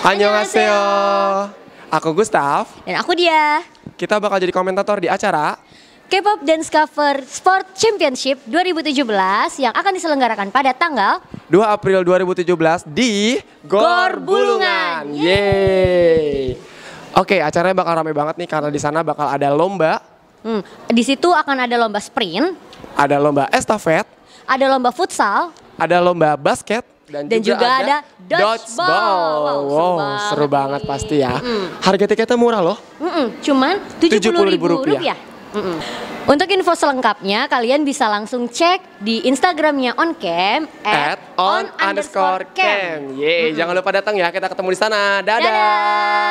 Annyeonghaseyo. Aku Gustaf. Dan aku dia. Kita bakal jadi komentator di acara K-pop Dance Cover Sport Championship 2017 yang akan diselenggarakan pada tanggal 2 April 2017 di Gor Bulungan. Yeay. Oke, acaranya bakal rame banget nih karena di sana bakal ada lomba, hmm, di situ akan ada lomba sprint, ada lomba estafet, ada lomba futsal, ada lomba basket dan, Dan juga ada dodgeball. Wow, seru Wow, banget seru banget nih. pasti ya. Harga tiketnya murah loh. Mm-mm, cuman 70 ribu Rp70.000 rupiah. Mm-mm. Untuk info selengkapnya kalian bisa langsung cek di Instagramnya OnCam At on underscore cam. Yeay, jangan lupa datang ya. Kita ketemu di sana. Dadah. Dadah.